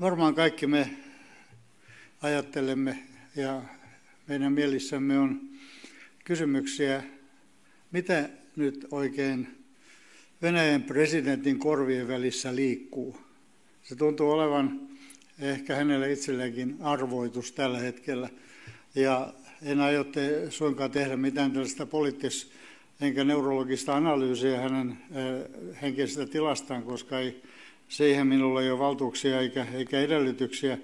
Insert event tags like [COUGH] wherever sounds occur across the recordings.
Varmaan kaikki me ajattelemme ja meidän mielissämme on kysymyksiä, mitä nyt oikein Venäjän presidentin korvien välissä liikkuu. Se tuntuu olevan ehkä hänelle itsellekin arvoitus tällä hetkellä. Ja en aio te, suinkaan tehdä mitään tällaista poliittis- enkä neurologista analyysiä hänen äh, henkisestä tilastaan, koska ei siihen minulla ei ole valtuuksia eikä, eikä edellytyksiä.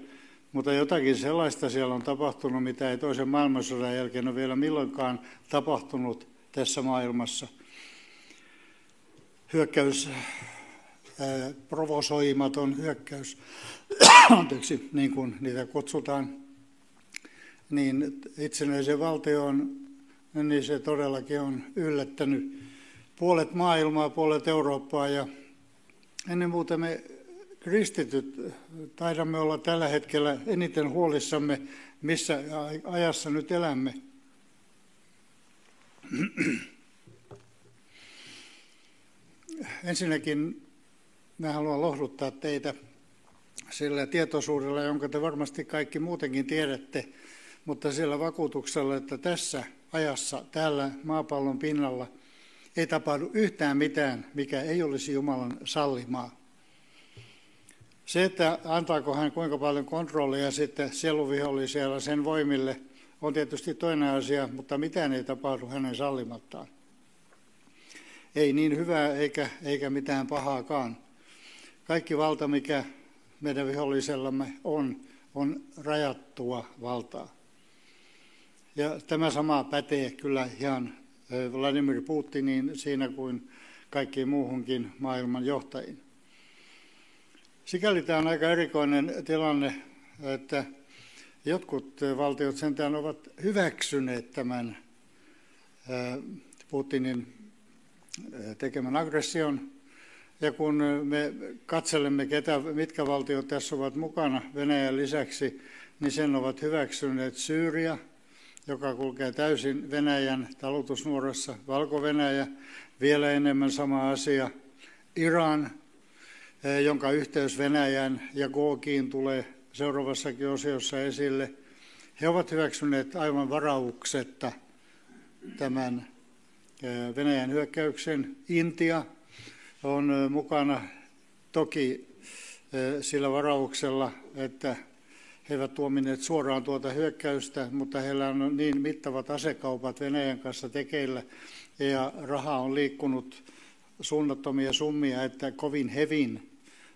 Mutta jotakin sellaista siellä on tapahtunut, mitä ei toisen maailmansodan jälkeen ole vielä milloinkaan tapahtunut tässä maailmassa. Hyökkäys, ää, provosoimaton hyökkäys, [COUGHS] anteeksi, niin kuin niitä kutsutaan, niin itsenäisen valtioon, niin se todellakin on yllättänyt puolet maailmaa, puolet Eurooppaa ja ennen muuta me kristityt taidamme olla tällä hetkellä eniten huolissamme, missä ajassa nyt elämme. Ensinnäkin mä haluan lohduttaa teitä sillä tietoisuudella, jonka te varmasti kaikki muutenkin tiedätte, mutta sillä vakuutuksella, että tässä ajassa, täällä maapallon pinnalla, ei tapahdu yhtään mitään, mikä ei olisi Jumalan sallimaa. Se, että antaako hän kuinka paljon kontrollia sitten sieluvihollisella sen voimille, on tietysti toinen asia, mutta mitään ei tapahdu hänen sallimattaan. Ei niin hyvää eikä, eikä mitään pahaakaan. Kaikki valta, mikä meidän vihollisellamme on, on rajattua valtaa. Ja tämä sama pätee kyllä ihan Vladimir Putinin siinä kuin kaikkiin muuhunkin maailman johtajiin. Sikäli tämä on aika erikoinen tilanne, että jotkut valtiot sentään ovat hyväksyneet tämän Putinin tekemän aggression. Ja kun me katselemme, ketä, mitkä valtiot tässä ovat mukana Venäjän lisäksi, niin sen ovat hyväksyneet Syyria, joka kulkee täysin Venäjän talutusnuorassa, Valko-Venäjä, vielä enemmän sama asia, Iran, Eh, jonka yhteys Venäjän ja Googiin tulee seuraavassakin osiossa esille. He ovat hyväksyneet aivan varauksetta tämän eh, Venäjän hyökkäyksen. Intia on eh, mukana toki sillä varauksella, että he eivät tuomineet suoraan tuota hyökkäystä, mutta heillä on niin mittavat asekaupat Venäjän kanssa tekeillä ja raha on liikkunut suunnattomia summia, että kovin hevin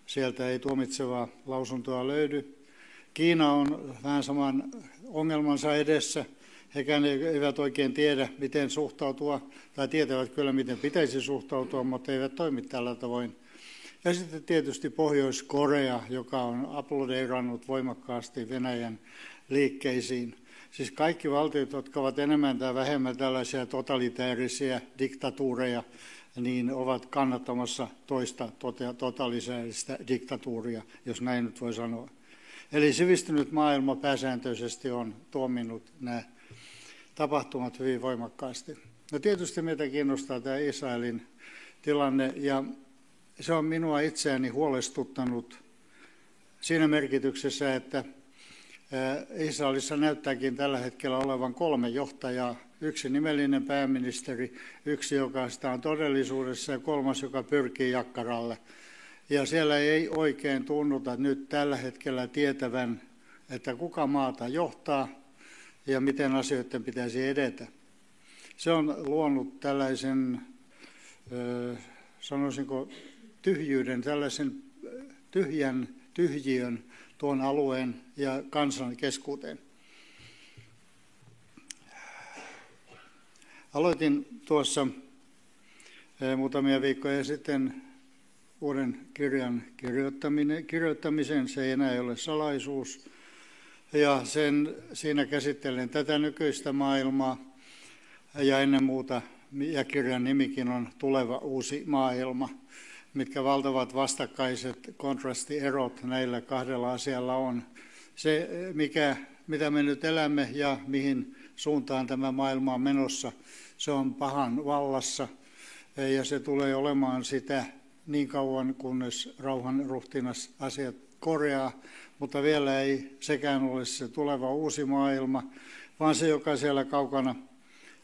Sieltä ei tuomitsevaa lausuntoa löydy. Kiina on vähän saman ongelmansa edessä. Hekään eivät oikein tiedä, miten suhtautua, tai tietävät kyllä, miten pitäisi suhtautua, mutta eivät toimi tällä tavoin. Ja sitten tietysti Pohjois-Korea, joka on aplodeerannut voimakkaasti Venäjän liikkeisiin. Siis kaikki valtiot, jotka ovat enemmän tai vähemmän tällaisia totalitäärisiä diktatuureja, niin ovat kannattamassa toista tota-, totalisääristä diktatuuria, jos näin nyt voi sanoa. Eli sivistynyt maailma pääsääntöisesti on tuominnut nämä tapahtumat hyvin voimakkaasti. No tietysti meitä kiinnostaa tämä Israelin tilanne ja se on minua itseäni huolestuttanut siinä merkityksessä, että Israelissa näyttääkin tällä hetkellä olevan kolme johtajaa, yksi nimellinen pääministeri, yksi, joka sitä on todellisuudessa ja kolmas, joka pyrkii jakkaralle. Ja siellä ei oikein tunnuta nyt tällä hetkellä tietävän, että kuka maata johtaa ja miten asioiden pitäisi edetä. Se on luonut tällaisen, sanoisinko, tyhjyyden, tällaisen tyhjän tyhjiön tuon alueen ja kansan keskuuteen. Aloitin tuossa eh, muutamia viikkoja sitten uuden kirjan kirjoittamisen. Se ei enää ole salaisuus. Ja sen, siinä käsittelen tätä nykyistä maailmaa ja ennen muuta, ja kirjan nimikin on Tuleva uusi maailma, mitkä valtavat vastakkaiset kontrastierot näillä kahdella asialla on. Se, mikä, mitä me nyt elämme ja mihin suuntaan tämä maailma on menossa – se on pahan vallassa ja se tulee olemaan sitä niin kauan, kunnes rauhan ruhtinas asiat Korea, mutta vielä ei sekään ole se tuleva uusi maailma, vaan se, joka siellä kaukana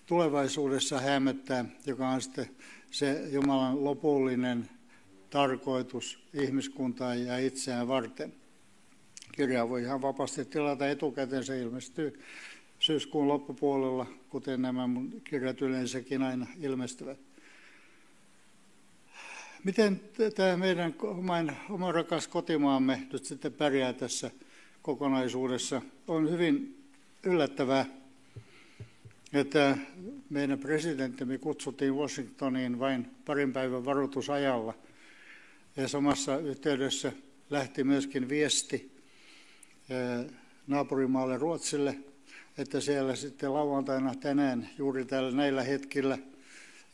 tulevaisuudessa hämöttää, joka on sitten se Jumalan lopullinen tarkoitus ihmiskuntaa ja itseään varten. Kirja voi ihan vapaasti tilata etukäteen, se ilmestyy syyskuun loppupuolella, kuten nämä mun kirjat yleensäkin aina ilmestyvät. Miten tämä meidän oma, oma rakas kotimaamme nyt sitten pärjää tässä kokonaisuudessa? On hyvin yllättävää, että meidän presidenttimme kutsuttiin Washingtoniin vain parin päivän varoitusajalla. Ja samassa yhteydessä lähti myöskin viesti naapurimaalle Ruotsille, että siellä sitten lauantaina tänään juuri tällä näillä hetkillä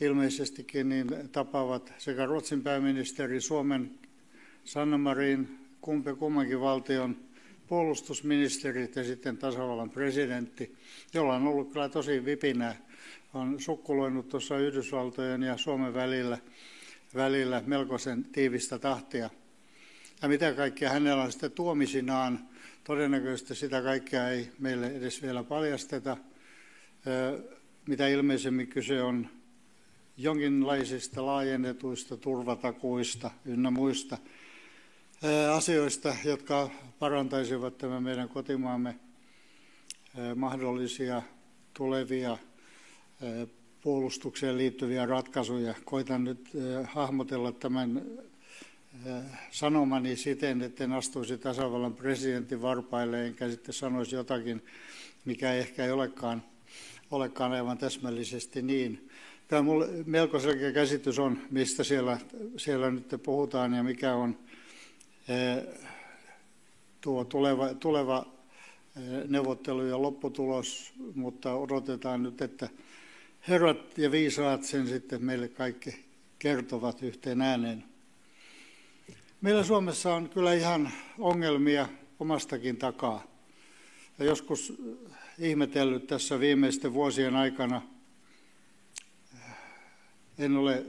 ilmeisestikin niin tapaavat sekä Ruotsin pääministeri, Suomen Sanna Marin, kumpi kummankin valtion puolustusministerit ja sitten tasavallan presidentti, jolla on ollut kyllä tosi vipinää. On sukkuloinut tuossa Yhdysvaltojen ja Suomen välillä, välillä melkoisen tiivistä tahtia. Ja mitä kaikkea hänellä on sitten tuomisinaan, todennäköisesti sitä kaikkea ei meille edes vielä paljasteta. Mitä ilmeisemmin kyse on jonkinlaisista laajennetuista turvatakuista ynnä muista asioista, jotka parantaisivat tämän meidän kotimaamme mahdollisia tulevia puolustukseen liittyviä ratkaisuja. Koitan nyt hahmotella tämän sanomani siten, että en astuisi tasavallan presidentin varpaille, enkä sitten sanoisi jotakin, mikä ehkä ei olekaan, olekaan aivan täsmällisesti niin. Tämä minulla melko selkeä käsitys on, mistä siellä, siellä nyt puhutaan ja mikä on tuo tuleva, tuleva neuvottelujen lopputulos, mutta odotetaan nyt, että herrat ja viisaat sen sitten meille kaikki kertovat yhteen ääneen. Meillä Suomessa on kyllä ihan ongelmia omastakin takaa. Ja joskus ihmetellyt tässä viimeisten vuosien aikana, en ole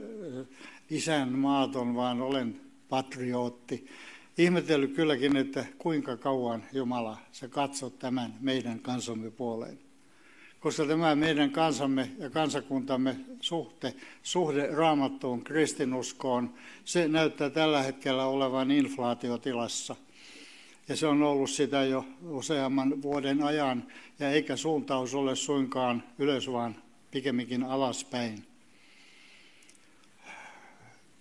isän maaton, vaan olen patriotti ihmetellyt kylläkin, että kuinka kauan Jumala se katsot tämän meidän kansamme puoleen. Koska tämä meidän kansamme ja kansakuntamme suhte, suhde raamattuun, kristinuskoon, se näyttää tällä hetkellä olevan inflaatiotilassa. Ja se on ollut sitä jo useamman vuoden ajan, ja eikä suuntaus ole suinkaan ylös, vaan pikemminkin alaspäin.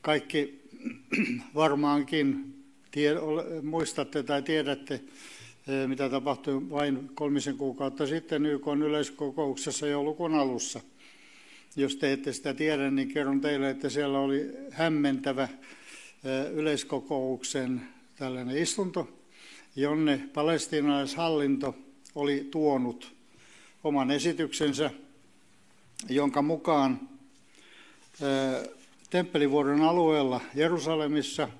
Kaikki [CLEARS THROAT] varmaankin muistatte tai tiedätte, mitä tapahtui vain kolmisen kuukautta sitten YK yleiskokouksessa joulukuun alussa. Jos te ette sitä tiedä, niin kerron teille, että siellä oli hämmentävä eh, yleiskokouksen tällainen istunto, jonne palestinaishallinto oli tuonut oman esityksensä, jonka mukaan eh, temppelivuoden alueella Jerusalemissa –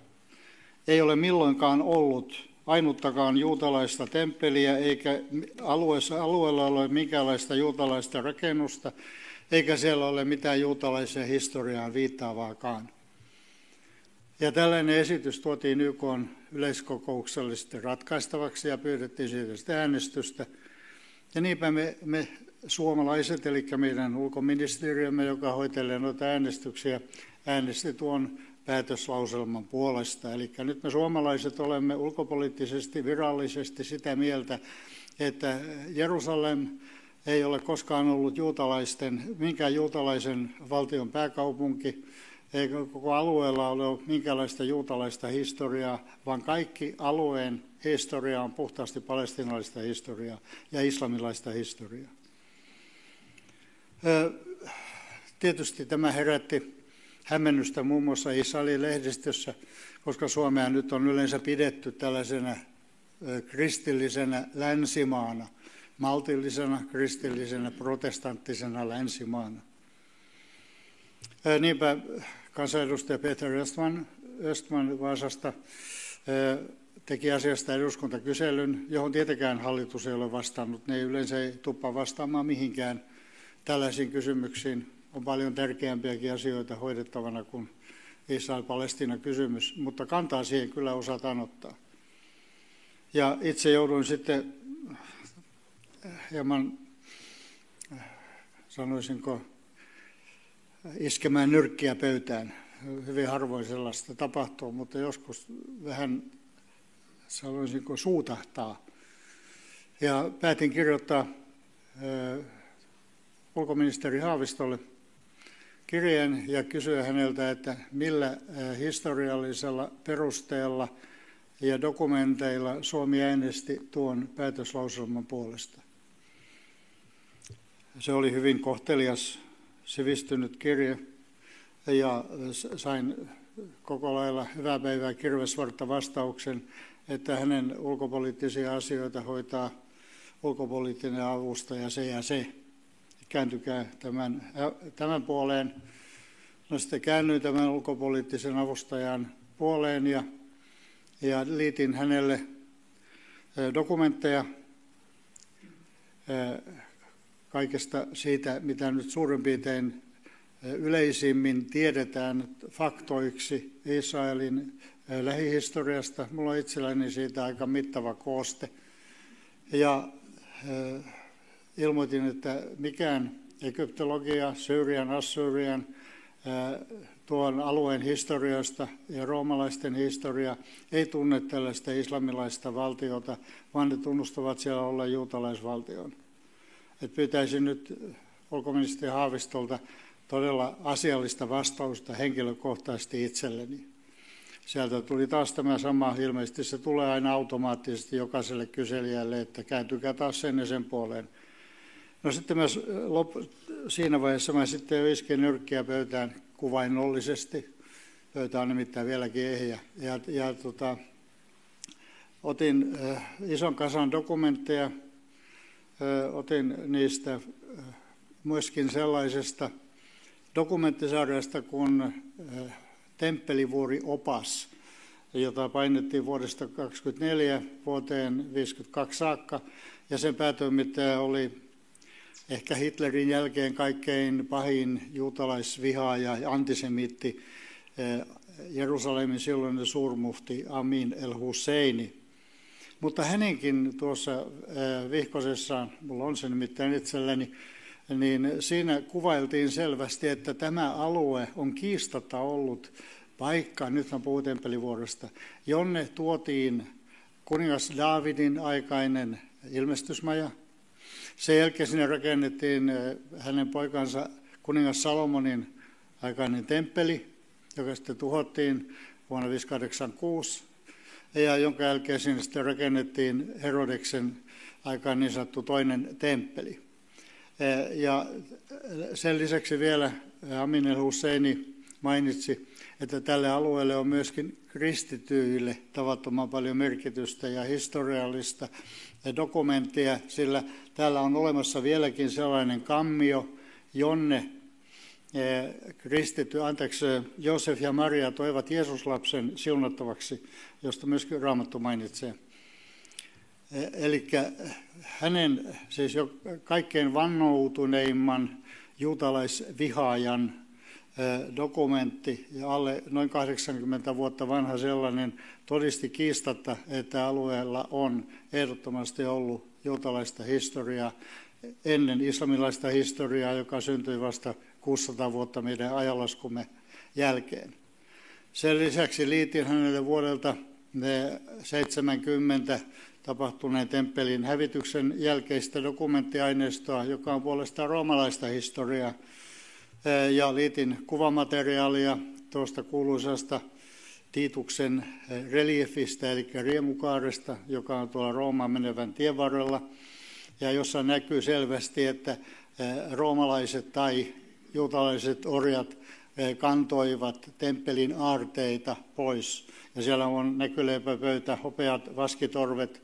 ei ole milloinkaan ollut ainuttakaan juutalaista temppeliä, eikä alueessa, alueella ole minkäänlaista juutalaista rakennusta, eikä siellä ole mitään juutalaisen historiaan viittaavaakaan. Ja tällainen esitys tuotiin YK yleiskokouksellisesti ratkaistavaksi ja pyydettiin siitä sitä äänestystä. Ja niinpä me, me suomalaiset, eli meidän ulkoministeriömme, joka hoitelee noita äänestyksiä, äänesti tuon päätöslauselman puolesta. Eli nyt me suomalaiset olemme ulkopoliittisesti virallisesti sitä mieltä, että Jerusalem ei ole koskaan ollut juutalaisten, minkään juutalaisen valtion pääkaupunki, eikä koko alueella ole minkäänlaista juutalaista historiaa, vaan kaikki alueen historia on puhtaasti palestinalaista historiaa ja islamilaista historiaa. Tietysti tämä herätti hämmennystä muun muassa Israelin lehdistössä, koska Suomea nyt on yleensä pidetty tällaisena kristillisenä länsimaana, maltillisena, kristillisenä, protestanttisena länsimaana. Niinpä kansanedustaja Peter Östman, Östman Vaasasta teki asiasta eduskuntakyselyn, johon tietenkään hallitus ei ole vastannut. Ne yleensä ei tuppa vastaamaan mihinkään tällaisiin kysymyksiin on paljon tärkeämpiäkin asioita hoidettavana kuin Israel-Palestina kysymys, mutta kantaa siihen kyllä osataan ottaa. Ja itse jouduin sitten hieman, sanoisinko, iskemään nyrkkiä pöytään. Hyvin harvoin sellaista tapahtuu, mutta joskus vähän, sanoisinko, suutahtaa. Ja päätin kirjoittaa ulkoministeri Haavistolle kirjeen ja kysyä häneltä, että millä historiallisella perusteella ja dokumenteilla Suomi äänesti tuon päätöslauselman puolesta. Se oli hyvin kohtelias, sivistynyt kirje ja sain koko lailla hyvää päivää kirvesvartta vastauksen, että hänen ulkopoliittisia asioita hoitaa ulkopoliittinen avustaja se ja se kääntykää tämän, tämän puoleen. No sitten käännyin tämän ulkopoliittisen avustajan puoleen ja, ja liitin hänelle dokumentteja kaikesta siitä, mitä nyt suurin piirtein yleisimmin tiedetään faktoiksi Israelin lähihistoriasta. Mulla on itselläni siitä aika mittava kooste. Ja ilmoitin, että mikään egyptologia, Syyrian, Assyrian, tuon alueen historiasta ja roomalaisten historia ei tunne tällaista islamilaista valtiota, vaan ne tunnustavat siellä olla juutalaisvaltion. Et pyytäisin nyt ulkoministeri Haavistolta todella asiallista vastausta henkilökohtaisesti itselleni. Sieltä tuli taas tämä sama, ilmeisesti se tulee aina automaattisesti jokaiselle kyselijälle, että kääntykää taas sen ja sen puoleen. No sitten mä lop, siinä vaiheessa mä sitten jo iskin nyrkkiä pöytään kuvainnollisesti. Pöytä on nimittäin vieläkin ehjä. Ja, ja tota, otin äh, ison kasan dokumentteja, äh, otin niistä äh, myöskin sellaisesta dokumenttisarjasta kuin äh, Temppelivuori opas, jota painettiin vuodesta 1924 vuoteen 1952 saakka. Ja sen päätoimittaja oli ehkä Hitlerin jälkeen kaikkein pahin juutalaisvihaaja ja antisemitti eh, Jerusalemin silloinen suurmuhti Amin el-Husseini. Mutta hänenkin tuossa eh, vihkosessaan, mulla on se nimittäin itselläni, niin siinä kuvailtiin selvästi, että tämä alue on kiistatta ollut paikka, nyt mä puhun Temppelivuorosta, jonne tuotiin kuningas Davidin aikainen ilmestysmaja – sen jälkeen sinne rakennettiin eh, hänen poikansa kuningas Salomonin aikainen temppeli, joka sitten tuhottiin vuonna 586, ja jonka jälkeen sinne sitten rakennettiin Herodeksen aikaan niin sanottu toinen temppeli. Eh, ja sen lisäksi vielä Aminel Husseini mainitsi, että tälle alueelle on myöskin kristityille tavattoman paljon merkitystä ja historiallista dokumenttia, sillä täällä on olemassa vieläkin sellainen kammio, jonne eh, kristitty, anteeksi, Josef ja Maria toivat Jeesuslapsen siunattavaksi, josta myöskin Raamattu mainitsee. Eh, Eli hänen, siis jo kaikkein vannoutuneimman juutalaisvihaajan dokumentti ja alle noin 80 vuotta vanha sellainen todisti kiistatta, että alueella on ehdottomasti ollut juutalaista historiaa ennen islamilaista historiaa, joka syntyi vasta 600 vuotta meidän ajalaskumme jälkeen. Sen lisäksi liitin hänelle vuodelta 70 tapahtuneen temppelin hävityksen jälkeistä dokumenttiaineistoa, joka on puolestaan roomalaista historiaa, ja liitin kuvamateriaalia tuosta kuuluisasta Tiituksen reliefistä, eli riemukaaresta, joka on tuolla Roomaan menevän tien varrella, ja jossa näkyy selvästi, että roomalaiset tai juutalaiset orjat kantoivat temppelin aarteita pois. Ja siellä on näkyleipäpöytä, hopeat vaskitorvet,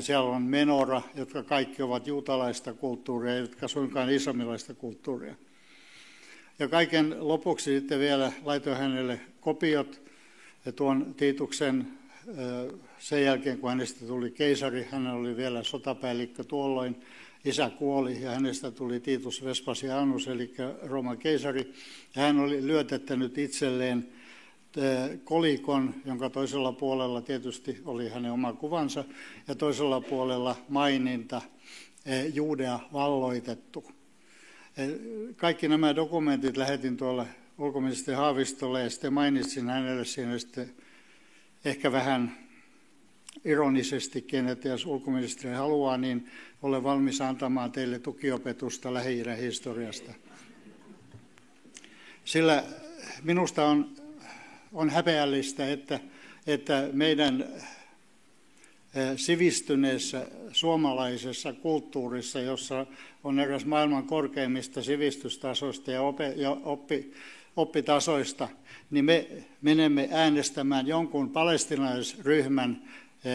siellä on menora, jotka kaikki ovat juutalaista kulttuuria, jotka suinkaan islamilaista kulttuuria. Ja kaiken lopuksi sitten vielä laitoin hänelle kopiot tuon Tiituksen sen jälkeen, kun hänestä tuli keisari, hän oli vielä sotapäällikkö tuolloin, isä kuoli ja hänestä tuli Titus Vespasianus, eli Rooman keisari. Ja hän oli lyötettänyt itselleen kolikon, jonka toisella puolella tietysti oli hänen oma kuvansa, ja toisella puolella maininta Juudea valloitettu. Kaikki nämä dokumentit lähetin tuolle ulkoministeri Haavistolle ja sitten mainitsin hänelle siinä sitten ehkä vähän ironisestikin, että jos ulkoministeri haluaa, niin olen valmis antamaan teille tukiopetusta lähi historiasta. Sillä minusta on, on häpeällistä, että, että meidän sivistyneessä suomalaisessa kulttuurissa, jossa on eräs maailman korkeimmista sivistystasoista ja, oppi, oppitasoista, niin me menemme äänestämään jonkun palestinaisryhmän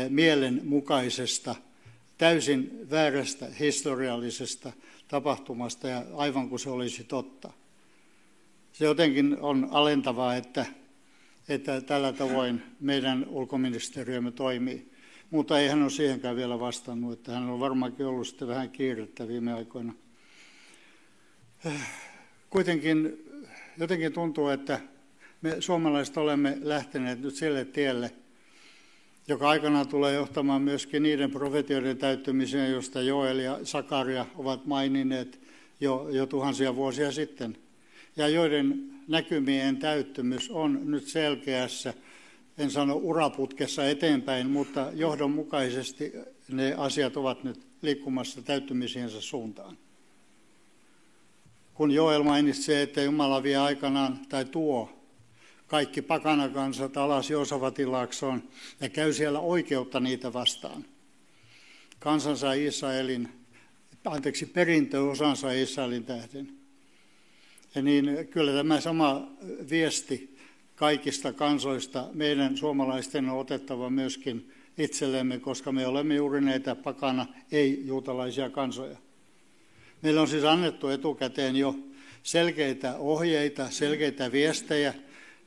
mielen mukaisesta, täysin väärästä historiallisesta tapahtumasta ja aivan kuin se olisi totta. Se jotenkin on alentavaa, että, että tällä tavoin meidän ulkoministeriömme toimii. Mutta ei hän ole siihenkään vielä vastannut, että hän on varmaankin ollut sitten vähän kiirettä viime aikoina. Kuitenkin jotenkin tuntuu, että me suomalaiset olemme lähteneet nyt sille tielle, joka aikanaan tulee johtamaan myöskin niiden profetioiden täyttymiseen, josta Joel ja Sakaria ovat maininneet jo, jo tuhansia vuosia sitten, ja joiden näkymien täyttymys on nyt selkeässä, en sano uraputkessa eteenpäin, mutta johdonmukaisesti ne asiat ovat nyt liikkumassa täyttymisiensä suuntaan. Kun Joel mainitsee, että Jumala vie aikanaan tai tuo kaikki pakanakansat alas Josavatilaaksoon ja käy siellä oikeutta niitä vastaan. Kansansa Israelin, anteeksi, perintöosansa Israelin tähden. Ja niin kyllä tämä sama viesti kaikista kansoista meidän suomalaisten on otettava myöskin itsellemme, koska me olemme juuri näitä pakana, ei-juutalaisia kansoja. Meillä on siis annettu etukäteen jo selkeitä ohjeita, selkeitä viestejä,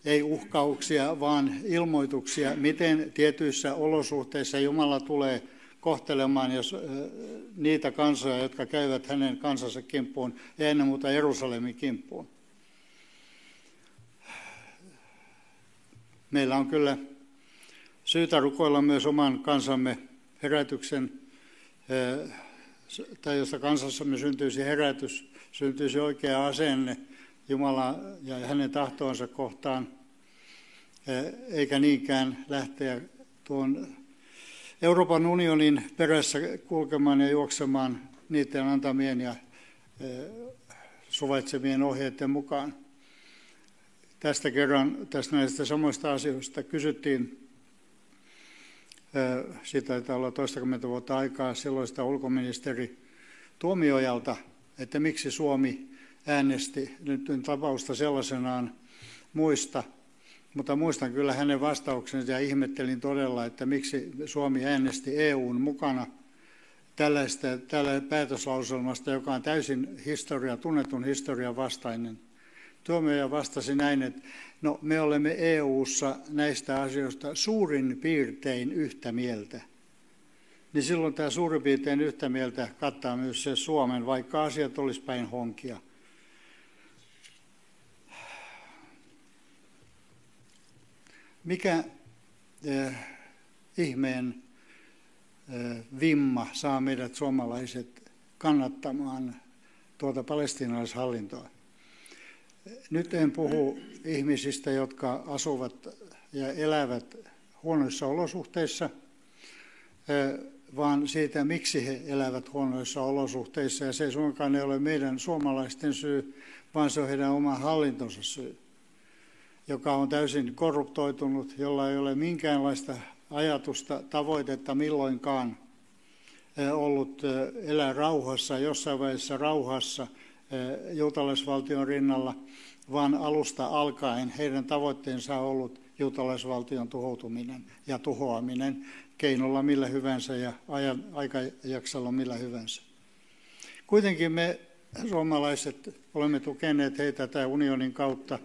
ei uhkauksia, vaan ilmoituksia, miten tietyissä olosuhteissa Jumala tulee kohtelemaan jos, niitä kansoja, jotka käyvät hänen kansansa kimppuun ja ennen muuta Jerusalemin kimppuun. Meillä on kyllä syytä rukoilla myös oman kansamme herätyksen, tai josta kansassamme syntyisi herätys, syntyisi oikea asenne Jumala ja hänen tahtoonsa kohtaan, eikä niinkään lähteä tuon Euroopan unionin perässä kulkemaan ja juoksemaan niiden antamien ja suvaitsemien ohjeiden mukaan. Tästä kerran tästä näistä samoista asioista kysyttiin, siitä taitaa olla toistakymmentä vuotta aikaa silloista ulkoministeri Tuomiojalta, että miksi Suomi äänesti nyt tapausta sellaisenaan muista, mutta muistan kyllä hänen vastauksensa ja ihmettelin todella, että miksi Suomi äänesti EUn mukana tällaista, tällä päätöslauselmasta, joka on täysin historia, tunnetun historian vastainen. Tuomioja vastasi näin, että no, me olemme EU:ssa näistä asioista suurin piirtein yhtä mieltä. Niin silloin tämä suurin piirtein yhtä mieltä kattaa myös se Suomen, vaikka asiat olisi päin honkia. Mikä eh, ihmeen eh, vimma saa meidät suomalaiset kannattamaan tuota palestinaishallintoa? Nyt en puhu ihmisistä, jotka asuvat ja elävät huonoissa olosuhteissa, vaan siitä, miksi he elävät huonoissa olosuhteissa. Ja se ei suinkaan ei ole meidän suomalaisten syy, vaan se on heidän oma hallintonsa syy joka on täysin korruptoitunut, jolla ei ole minkäänlaista ajatusta, tavoitetta milloinkaan ollut elää rauhassa, jossain vaiheessa rauhassa juutalaisvaltion rinnalla, vaan alusta alkaen heidän tavoitteensa on ollut juutalaisvaltion tuhoutuminen ja tuhoaminen keinolla millä hyvänsä ja ajan, aikajaksalla millä hyvänsä. Kuitenkin me suomalaiset olemme tukeneet heitä tämän unionin kautta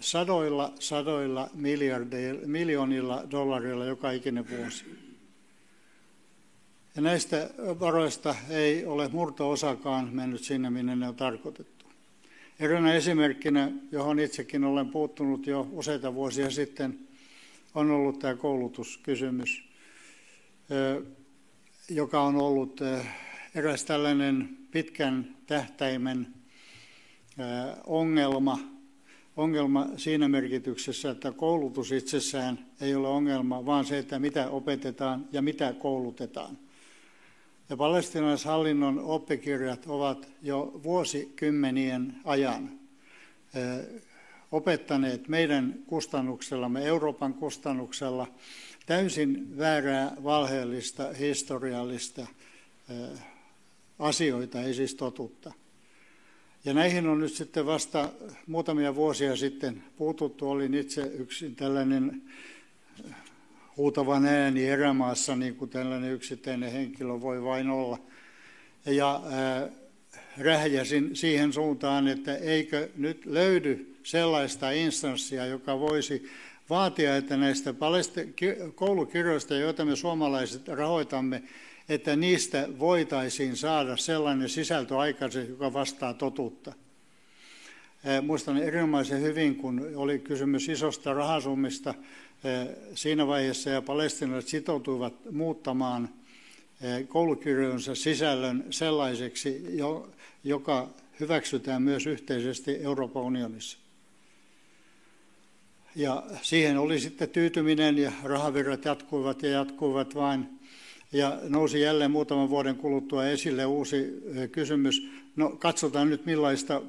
sadoilla, sadoilla miljardeilla, miljoonilla dollarilla joka ikinen vuosi. Ja näistä varoista ei ole murto-osakaan mennyt sinne, minne ne on tarkoitettu. Eräänä esimerkkinä, johon itsekin olen puuttunut jo useita vuosia sitten, on ollut tämä koulutuskysymys, joka on ollut eräs tällainen pitkän tähtäimen ongelma, ongelma siinä merkityksessä, että koulutus itsessään ei ole ongelma, vaan se, että mitä opetetaan ja mitä koulutetaan. Ja palestinaishallinnon oppikirjat ovat jo vuosikymmenien ajan opettaneet meidän kustannuksellamme, Euroopan kustannuksella, täysin väärää, valheellista, historiallista asioita, ei siis totutta. Ja näihin on nyt sitten vasta muutamia vuosia sitten puututtu. Olin itse yksin tällainen huutavan ääni erämaassa, niin kuin tällainen yksittäinen henkilö voi vain olla. Ja äh, rähjäsin siihen suuntaan, että eikö nyt löydy sellaista instanssia, joka voisi vaatia, että näistä koulukirjoista, joita me suomalaiset rahoitamme, että niistä voitaisiin saada sellainen sisältö aikaiseksi, joka vastaa totuutta. Muistan erinomaisen hyvin, kun oli kysymys isosta rahasummista siinä vaiheessa ja palestinalaiset sitoutuivat muuttamaan koulukirjojensa sisällön sellaiseksi, joka hyväksytään myös yhteisesti Euroopan unionissa. Ja siihen oli sitten tyytyminen ja rahavirrat jatkuivat ja jatkuivat vain ja nousi jälleen muutaman vuoden kuluttua esille uusi kysymys. No katsotaan nyt millaista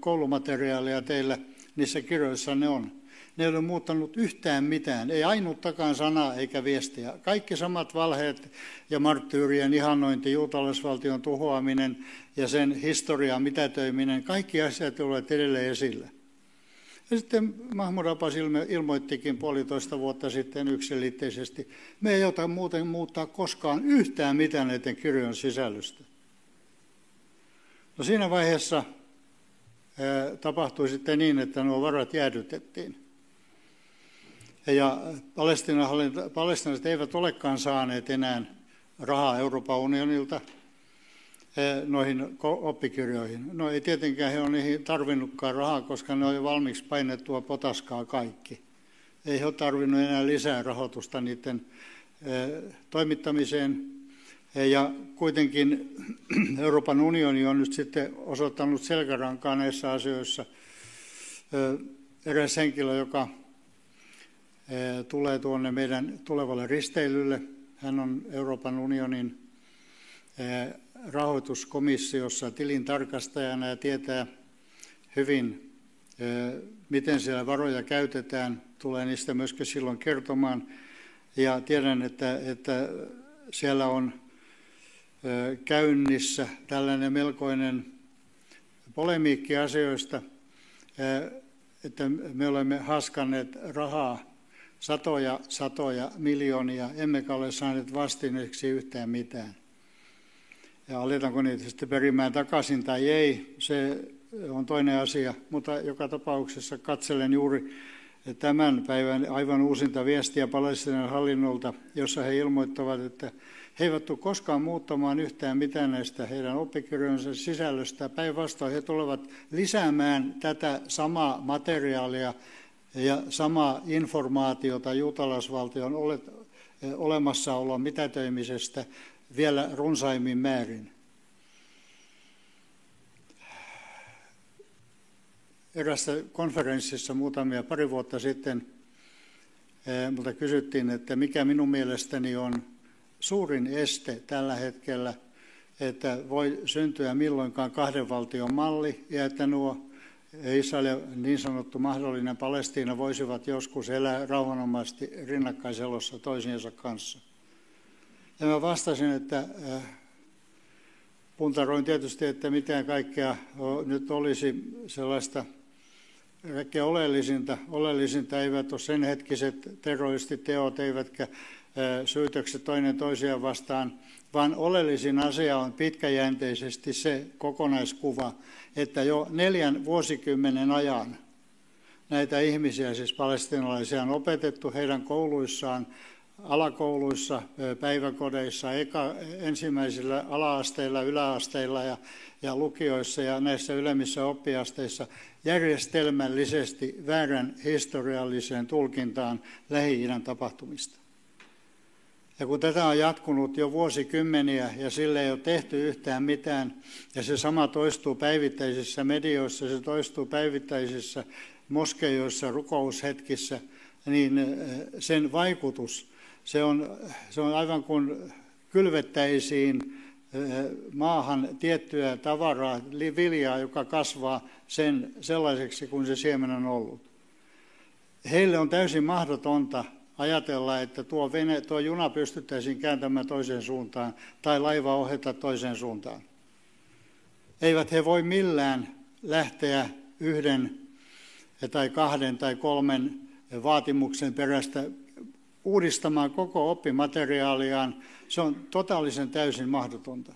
koulumateriaalia teillä niissä kirjoissa ne on. Ne ei ole muuttanut yhtään mitään, ei ainuttakaan sanaa eikä viestiä. Kaikki samat valheet ja marttyyrien ihannointi, juutalaisvaltion tuhoaminen ja sen historiaa mitätöiminen, kaikki asiat tulevat edelleen esille. Ja sitten Mahmoud Abbas ilmoittikin puolitoista vuotta sitten yksilitteisesti, me ei ota muuten muuttaa koskaan yhtään mitään näiden kirjojen sisällöstä. No siinä vaiheessa tapahtui sitten niin, että nuo varat jäädytettiin. Ja palestinalaiset eivät olekaan saaneet enää rahaa Euroopan unionilta – noihin oppikirjoihin. No ei tietenkään he ole niihin tarvinnutkaan rahaa, koska ne on jo valmiiksi painettua potaskaa kaikki. Ei he ole tarvinnut enää lisää rahoitusta niiden toimittamiseen. Ja kuitenkin [CLEARS THROAT] Euroopan unioni on nyt sitten osoittanut selkärankaa näissä asioissa. Eräs henkilö, joka tulee tuonne meidän tulevalle risteilylle, hän on Euroopan unionin rahoituskomissiossa tilintarkastajana ja tietää hyvin, miten siellä varoja käytetään. Tulee niistä myöskin silloin kertomaan. Ja tiedän, että, että siellä on käynnissä tällainen melkoinen polemiikki asioista, että me olemme haskanneet rahaa satoja, satoja miljoonia, emmekä ole saaneet vastineeksi yhtään mitään. Ja aletaanko niitä sitten perimään takaisin tai ei, se on toinen asia. Mutta joka tapauksessa katselen juuri tämän päivän aivan uusinta viestiä Palestinan hallinnolta, jossa he ilmoittavat, että he eivät tule koskaan muuttamaan yhtään mitään näistä heidän oppikirjojensa sisällöstä. Päinvastoin he tulevat lisäämään tätä samaa materiaalia ja samaa informaatiota juutalaisvaltion olemassaolon mitätöimisestä vielä runsaimmin määrin. Erässä konferenssissa muutamia pari vuotta sitten eh, mutta kysyttiin, että mikä minun mielestäni on suurin este tällä hetkellä, että voi syntyä milloinkaan kahden valtion malli ja että nuo Israel ja niin sanottu mahdollinen Palestiina voisivat joskus elää rauhanomaisesti rinnakkaiselossa toisiinsa kanssa. Ja mä vastasin, että äh, puntaroin tietysti, että mitään kaikkea nyt olisi sellaista kaikkein oleellisinta. Oleellisinta eivät ole sen hetkiset terroristiteot, eivätkä äh, syytökset toinen toisiaan vastaan, vaan oleellisin asia on pitkäjänteisesti se kokonaiskuva, että jo neljän vuosikymmenen ajan näitä ihmisiä, siis palestinalaisia, on opetettu heidän kouluissaan alakouluissa, päiväkodeissa, eka, ensimmäisillä ala-asteilla, yläasteilla ja, ja lukioissa ja näissä ylemmissä oppiasteissa järjestelmällisesti väärän historialliseen tulkintaan Lähi-idän tapahtumista. Ja kun tätä on jatkunut jo vuosikymmeniä ja sille ei ole tehty yhtään mitään, ja se sama toistuu päivittäisissä medioissa, se toistuu päivittäisissä moskeijoissa, rukoushetkissä, niin sen vaikutus se on, se on aivan kuin kylvettäisiin maahan tiettyä tavaraa, viljaa, joka kasvaa sen sellaiseksi kuin se siemen on ollut. Heille on täysin mahdotonta ajatella, että tuo, vene, tuo juna pystyttäisiin kääntämään toiseen suuntaan tai laiva ohjata toiseen suuntaan. Eivät he voi millään lähteä yhden tai kahden tai kolmen vaatimuksen perästä uudistamaan koko oppimateriaaliaan, se on totaalisen täysin mahdotonta.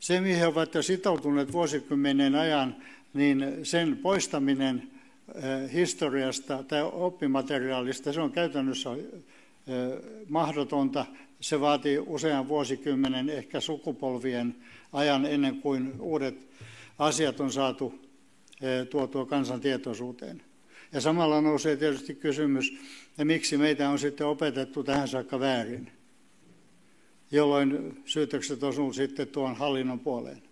Se, mihin he ovat jo sitoutuneet vuosikymmenen ajan, niin sen poistaminen eh, historiasta tai oppimateriaalista, se on käytännössä eh, mahdotonta. Se vaatii usean vuosikymmenen, ehkä sukupolvien ajan ennen kuin uudet asiat on saatu eh, tuotua kansan tietoisuuteen. Ja samalla nousee tietysti kysymys, ja miksi meitä on sitten opetettu tähän saakka väärin, jolloin syytökset osuvat sitten tuon hallinnon puoleen.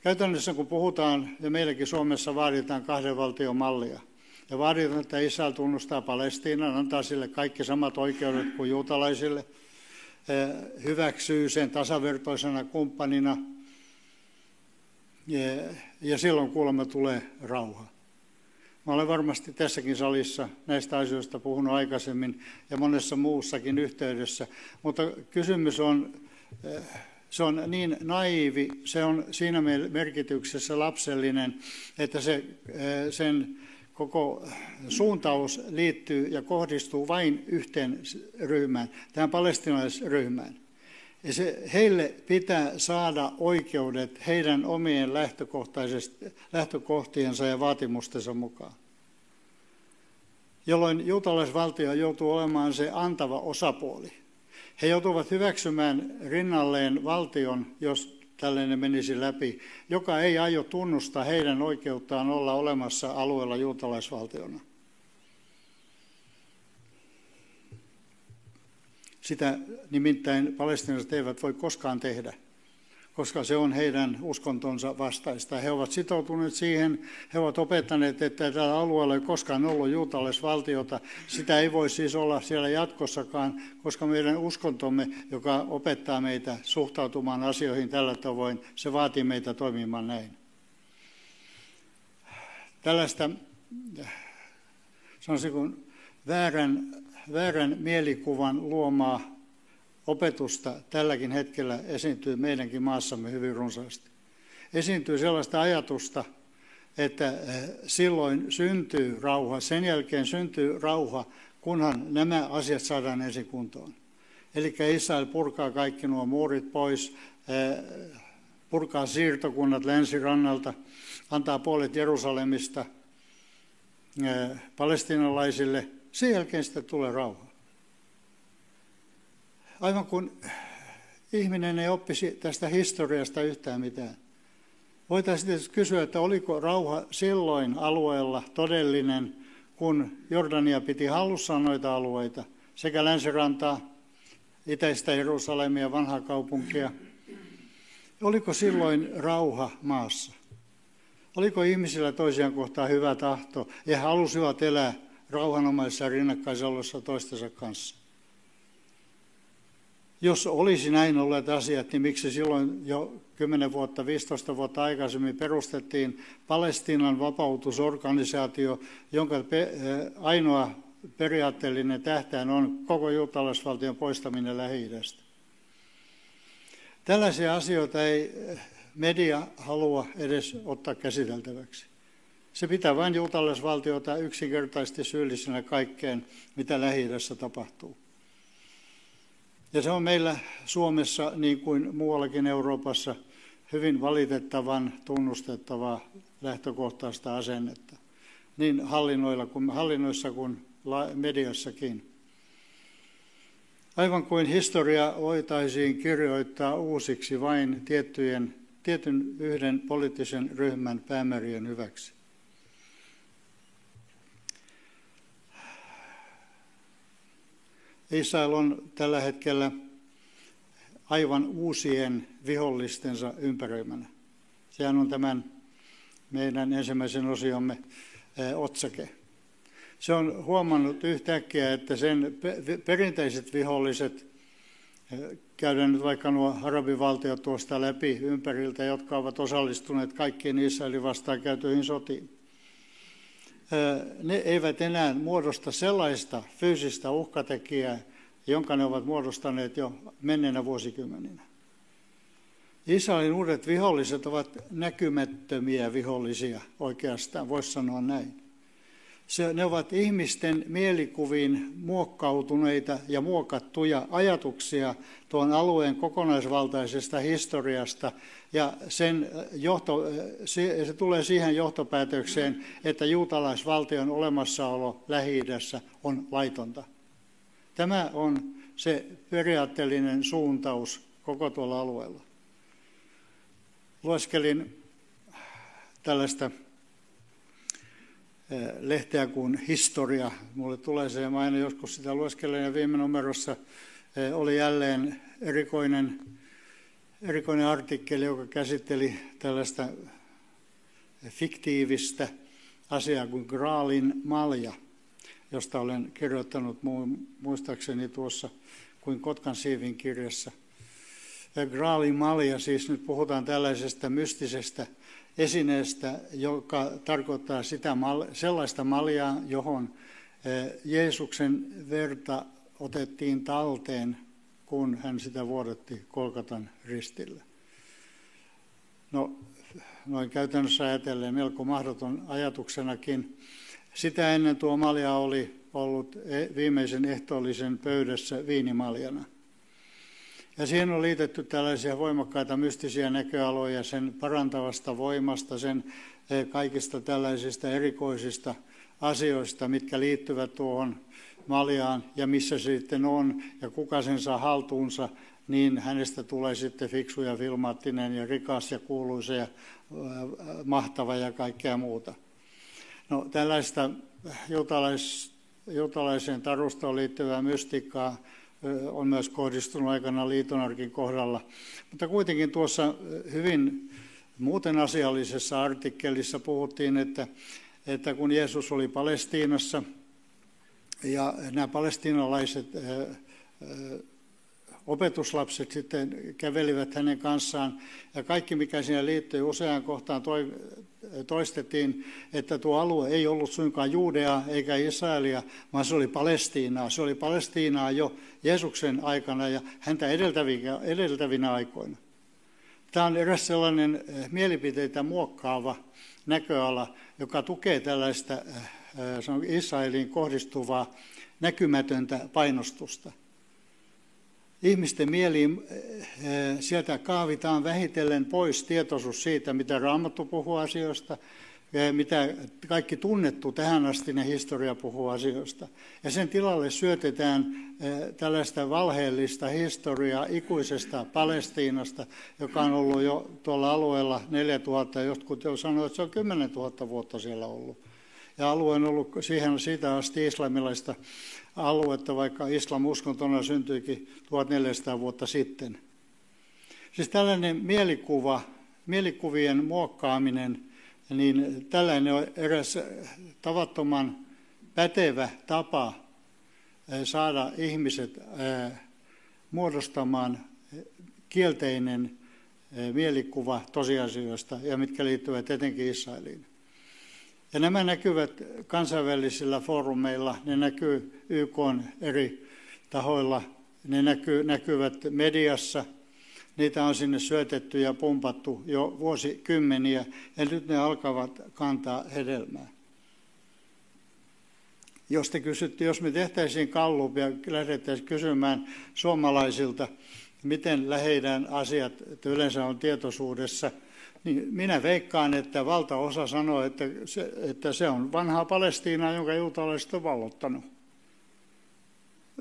Käytännössä kun puhutaan, ja meilläkin Suomessa vaaditaan kahden valtion mallia, ja vaaditaan, että Israel tunnustaa Palestiinan, antaa sille kaikki samat oikeudet kuin juutalaisille, eh, hyväksyy sen tasavertoisena kumppanina, ja silloin kuulemma tulee rauha. Mä olen varmasti tässäkin salissa näistä asioista puhunut aikaisemmin ja monessa muussakin yhteydessä, mutta kysymys on, eh, se on niin naivi, se on siinä merkityksessä lapsellinen, että se, eh, sen koko suuntaus liittyy ja kohdistuu vain yhteen ryhmään, tähän palestinaisryhmään. Ja se, heille pitää saada oikeudet heidän omien lähtökohtiensa ja vaatimustensa mukaan. Jolloin juutalaisvaltio joutuu olemaan se antava osapuoli. He joutuvat hyväksymään rinnalleen valtion, jos tällainen menisi läpi, joka ei aio tunnustaa heidän oikeuttaan olla olemassa alueella juutalaisvaltiona. Sitä nimittäin palestinaiset eivät voi koskaan tehdä, koska se on heidän uskontonsa vastaista. He ovat sitoutuneet siihen, he ovat opettaneet, että tällä alueella ei koskaan ollut juutalaisvaltiota. Sitä ei voi siis olla siellä jatkossakaan, koska meidän uskontomme, joka opettaa meitä suhtautumaan asioihin tällä tavoin, se vaatii meitä toimimaan näin. Tällaista, sanoisin kuin väärän väärän mielikuvan luomaa opetusta tälläkin hetkellä esiintyy meidänkin maassamme hyvin runsaasti. Esiintyy sellaista ajatusta, että eh, silloin syntyy rauha, sen jälkeen syntyy rauha, kunhan nämä asiat saadaan ensin kuntoon. Eli Israel purkaa kaikki nuo muurit pois, eh, purkaa siirtokunnat länsirannalta, antaa puolet Jerusalemista eh, palestinalaisille – sen jälkeen sitten tulee rauha. Aivan kuin ihminen ei oppisi tästä historiasta yhtään mitään. Voitaisiin kysyä, että oliko rauha silloin alueella todellinen, kun Jordania piti hallussaan noita alueita, sekä länsirantaa, itäistä Jerusalemia, vanhaa kaupunkia. Oliko silloin rauha maassa? Oliko ihmisillä toisiaan kohtaan hyvä tahto ja halusivat elää rauhanomaisessa rinnakkaiselossa toistensa kanssa. Jos olisi näin olleet asiat, niin miksi silloin jo 10 vuotta, 15 vuotta aikaisemmin perustettiin Palestiinan vapautusorganisaatio, jonka ainoa periaatteellinen tähtäin on koko juutalaisvaltion poistaminen lähi. Tällaisia asioita ei media halua edes ottaa käsiteltäväksi. Se pitää vain juutalaisvaltiota yksinkertaisesti syyllisenä kaikkeen, mitä lähi tapahtuu. Ja se on meillä Suomessa, niin kuin muuallakin Euroopassa, hyvin valitettavan tunnustettavaa lähtökohtaista asennetta, niin hallinnoilla kuin, hallinnoissa kuin mediassakin. Aivan kuin historia voitaisiin kirjoittaa uusiksi vain tiettyjen, tietyn yhden poliittisen ryhmän päämärien hyväksi. Israel on tällä hetkellä aivan uusien vihollistensa ympäröimänä. Sehän on tämän meidän ensimmäisen osiomme otsake. Se on huomannut yhtäkkiä, että sen perinteiset viholliset, käydään nyt vaikka nuo arabivaltiot tuosta läpi ympäriltä, jotka ovat osallistuneet kaikkiin Israelin vastaan käytyihin sotiin, ne eivät enää muodosta sellaista fyysistä uhkatekijää, jonka ne ovat muodostaneet jo menneenä vuosikymmeninä. Israelin uudet viholliset ovat näkymättömiä vihollisia oikeastaan, voisi sanoa näin. Se, ne ovat ihmisten mielikuviin muokkautuneita ja muokattuja ajatuksia tuon alueen kokonaisvaltaisesta historiasta, ja sen johto, se, se tulee siihen johtopäätökseen, että juutalaisvaltion olemassaolo lähi on laitonta. Tämä on se periaatteellinen suuntaus koko tuolla alueella. Lueskelin tällaista lehteä kuin Historia. Mulle tulee se, mä aina joskus sitä lueskelen, ja viime numerossa oli jälleen erikoinen, erikoinen artikkeli, joka käsitteli tällaista fiktiivistä asiaa kuin Graalin malja, josta olen kirjoittanut muistaakseni tuossa kuin Kotkan siivin kirjassa. Graalin malja, siis nyt puhutaan tällaisesta mystisestä esineestä, joka tarkoittaa sitä, sellaista maljaa, johon eh, Jeesuksen verta otettiin talteen, kun hän sitä vuodatti Kolkatan ristillä. No, noin käytännössä ajatellen melko mahdoton ajatuksenakin. Sitä ennen tuo malja oli ollut e, viimeisen ehtoollisen pöydässä viinimaljana. Ja siihen on liitetty tällaisia voimakkaita mystisiä näköaloja sen parantavasta voimasta, sen eh, kaikista tällaisista erikoisista asioista, mitkä liittyvät tuohon maljaan ja missä se sitten on ja kuka sen saa haltuunsa, niin hänestä tulee sitten fiksu ja filmaattinen ja rikas ja kuuluisa ja eh, mahtava ja kaikkea muuta. No, tällaista juutalais, juutalaiseen tarustoon liittyvää mystiikkaa on myös kohdistunut aikana liitonarkin kohdalla. Mutta kuitenkin tuossa hyvin muuten asiallisessa artikkelissa puhuttiin, että, että kun Jeesus oli Palestiinassa ja nämä palestiinalaiset opetuslapset sitten kävelivät hänen kanssaan ja kaikki mikä siinä liittyy useaan kohtaan toi, toistettiin, että tuo alue ei ollut suinkaan Juudea eikä Israelia, vaan se oli Palestiinaa. Se oli Palestiinaa jo Jeesuksen aikana ja häntä edeltävinä, edeltävinä aikoina. Tämä on eräs sellainen eh, mielipiteitä muokkaava näköala, joka tukee tällaista eh, Israeliin kohdistuvaa näkymätöntä painostusta – ihmisten mieliin eh, sieltä kaavitaan vähitellen pois tietoisuus siitä, mitä Raamattu puhuu asioista, mitä kaikki tunnettu tähän asti ne historia puhuu asioista. Ja sen tilalle syötetään eh, tällaista valheellista historiaa ikuisesta Palestiinasta, joka on ollut jo tuolla alueella 4000, jotkut jo sanoivat, että se on 10 000 vuotta siellä ollut. Ja alue on ollut siihen siitä asti islamilaista aluetta, vaikka islam uskontona syntyikin 1400 vuotta sitten. Siis tällainen mielikuva, mielikuvien muokkaaminen, niin tällainen on eräs tavattoman pätevä tapa saada ihmiset muodostamaan kielteinen mielikuva tosiasioista ja mitkä liittyvät etenkin Israeliin. Ja nämä näkyvät kansainvälisillä foorumeilla, ne näkyy YK eri tahoilla, ne näkyy, näkyvät mediassa, niitä on sinne syötetty ja pumpattu jo vuosikymmeniä, ja nyt ne alkavat kantaa hedelmää. Jos te kysytte, jos me tehtäisiin kallup ja lähdettäisiin kysymään suomalaisilta, miten läheidän asiat yleensä on tietoisuudessa – niin minä veikkaan, että valtaosa sanoo, että se, että se on vanhaa Palestiinaa, jonka juutalaiset on vallottanut.